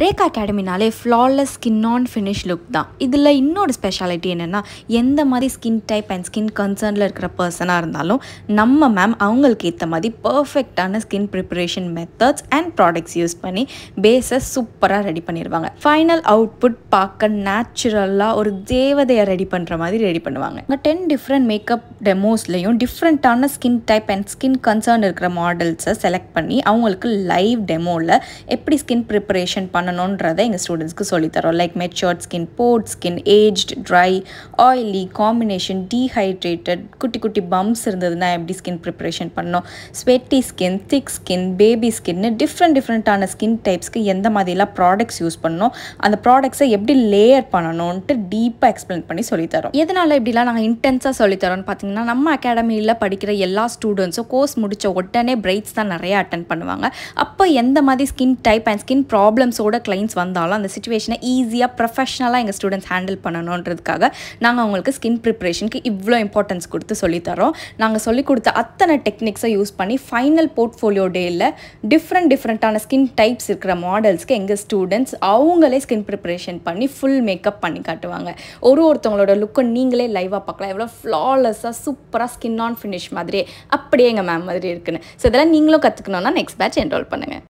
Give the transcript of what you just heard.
ரேகா அகாடமினாலே flawless skin ஆன் finish look தான். இதில் இன்னொரு ஸ்பெஷாலிட்டி என்னென்னா எந்த மாதிரி ஸ்கின் டைப் அண்ட் ஸ்கின் கன்சர்னில் இருக்கிற பர்சனாக இருந்தாலும் நம்ம மேம் அவங்களுக்கு ஏற்ற மாதிரி பர்ஃபெக்டான skin preparation methods and products use பண்ணி பேஸை சூப்பராக ரெடி பண்ணிடுவாங்க ஃபைனல் அவுட்புட் பார்க்க நேச்சுரலாக ஒரு தேவதையை ரெடி பண்ணுற மாதிரி ரெடி பண்ணுவாங்க. இங்கே டென் டிஃப்ரெண்ட் மேக்கப் டெமோஸ்லையும் டிஃப்ரெண்ட்டான skin type and skin concern இருக்கிற மாடல்ஸை செலக்ட் பண்ணி அவங்களுக்கு லைவ் டெமோவில் எப்படி ஸ்கின் ப்ரிப்பரேஷன் பண்ண பண்ணணுன்றதை எங்கள் ஸ்டூடெண்ட்ஸ்க்கு சொல்லித்தரோம். Like matured skin pored skin aged dry oily combination dehydrated குட்டி குட்டி பம்ப்ஸ் இருந்ததுன்னா எப்படி ஸ்கின் ப்ரிப்பரேஷன் பண்ணோம் sweaty skin thick skin baby skin different டிஃப்ரெண்ட்டான ஸ்கின் டைப்ஸ்க்கு எந்த மாதிரிலாம் ப்ராடக்ட்ஸ் யூஸ் பண்ணணும்? அந்த ப்ராடக்ட்ஸை எப்படி லேயர் பண்ணணும்ன்ட்டு டீப்பாக எக்ஸ்பிளைன் பண்ணி சொல்லித்தரோம். எதனால் இப்படிலாம் நாங்கள் இன்டென்ஸாக சொல்லித்தரோம்னு பார்த்தீங்கன்னா நம்ம அகாடமியில் படிக்கிற எல்லா ஸ்டூடெண்ட்ஸும் கோர்ஸ் முடித்த உடனே பிரைட்ஸ் தான் நிறையா அட்டன் பண்ணுவாங்க. அப்போ எந்த மாதிரி ஸ்கின் டைப் அண்ட் ஸ்கின் ப்ராப்ளம்ஸோட கிளைண்ட்ஸ் வந்தாலும் அந்த சுச்சுவேஷனை ஈஸியாக ப்ரொஃபஷ்னலாக எங்கள் ஸ்டூடெண்ட்ஸ் ஹேண்டில் பண்ணணுன்றதுக்காக நாங்கள் அவங்களுக்கு ஸ்கின் ப்ரிப்பரேஷனுக்கு இவ்வளோ இம்பார்ட்டன்ஸ் கொடுத்து சொல்லித்தரோம். நாங்கள் சொல்லிக் கொடுத்த அத்தனை டெக்னிக்ஸை யூஸ் பண்ணி ஃபைனல் போர்ட்ஃபோலியோ டேயில் டிஃப்ரெண்ட் டிஃப்ரெண்ட்டான ஸ்கின் டைப்ஸ் இருக்கிற மாடல்ஸ்க்கு எங்கள் ஸ்டூடெண்ட்ஸ் அவங்களே ஸ்கின் ப்ரிப்பரேஷன் பண்ணி ஃபுல் மேக்கப் பண்ணி காட்டுவாங்க. ஒரு ஒருத்தவங்களோட லுக்கை நீங்களே லைவாக பார்க்கலாம். எவ்வளோ ஃப்ளாலெஸ்ஸாக சூப்பராக ஸ்கின் ஆன் ஃபினிஷ் மாதிரியே அப்படியே எங்கள் மேம் மாதிரி இருக்குன்னு. ஸோ இதெல்லாம் நீங்களும் கற்றுக்கணுன்னா நெக்ஸ்ட் பேட்ச் என்ரோல் பண்ணுங்கள்